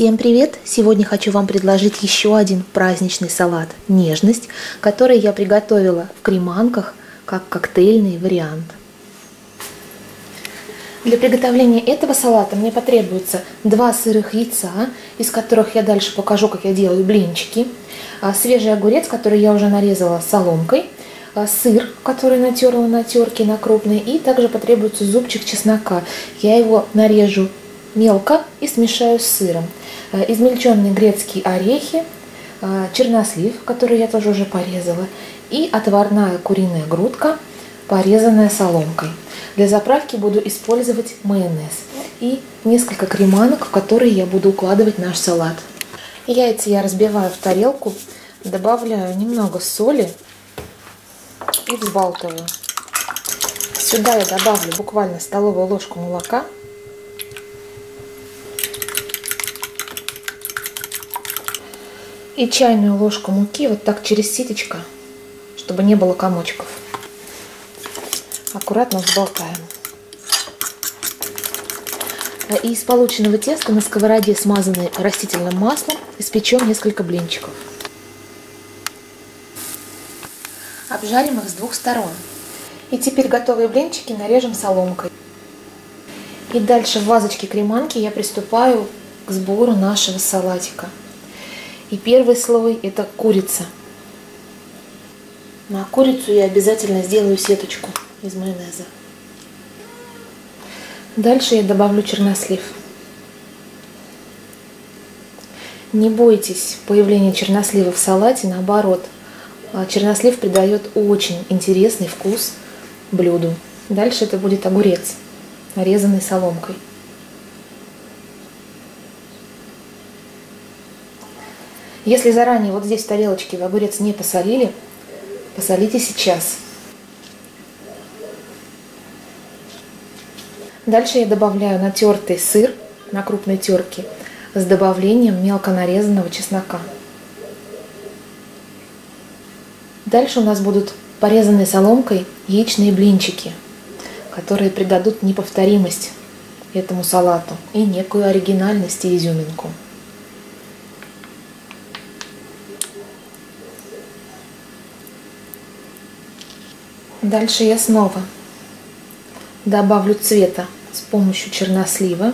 Всем привет! Сегодня хочу вам предложить еще один праздничный салат «Нежность», который я приготовила в креманках как коктейльный вариант. Для приготовления этого салата мне потребуется два сырых яйца, из которых я дальше покажу, как я делаю блинчики, а, свежий огурец, который я уже нарезала соломкой, а, сыр, который натерла на терке на крупной, и также потребуется зубчик чеснока. Я его нарежу мелко и смешаю с сыром. Э, измельченные грецкие орехи, э, чернослив, который я тоже уже порезала, и отварная куриная грудка, порезанная соломкой. Для заправки буду использовать майонез и несколько креманок, в которые я буду укладывать наш салат. Яйца я разбиваю в тарелку, добавляю немного соли и взбалтываю. Сюда я добавлю буквально столовую ложку молока – и чайную ложку муки вот так через ситечко, чтобы не было комочков. Аккуратно взболтаем. И из полученного теста на сковороде, смазанной растительным маслом, испечем несколько блинчиков. Обжарим их с двух сторон. И теперь готовые блинчики нарежем соломкой. И дальше в вазочке креманки я приступаю к сбору нашего салатика. И первый слой это курица. На курицу я обязательно сделаю сеточку из майонеза. Дальше я добавлю чернослив. Не бойтесь появления чернослива в салате, наоборот. А чернослив придает очень интересный вкус блюду. Дальше это будет огурец, нарезанный соломкой. Если заранее вот здесь в тарелочке в огурец не посолили, посолите сейчас. Дальше я добавляю натертый сыр на крупной терке с добавлением мелко нарезанного чеснока. Дальше у нас будут порезанные соломкой яичные блинчики, которые придадут неповторимость этому салату и некую оригинальность и изюминку. Дальше я снова добавлю цвета с помощью чернослива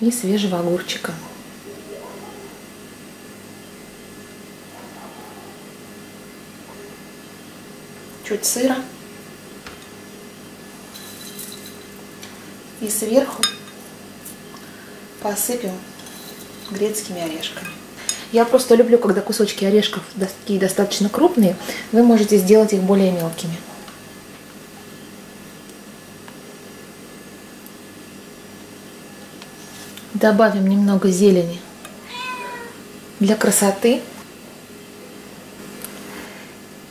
и свежего огурчика. Чуть сыра. И сверху посыпем грецкими орешками. Я просто люблю, когда кусочки орешков такие достаточно крупные. Вы можете сделать их более мелкими. Добавим немного зелени для красоты.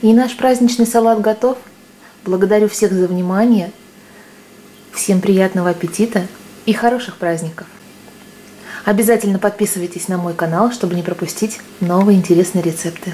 И наш праздничный салат готов. Благодарю всех за внимание. Всем приятного аппетита и хороших праздников! Обязательно подписывайтесь на мой канал, чтобы не пропустить новые интересные рецепты.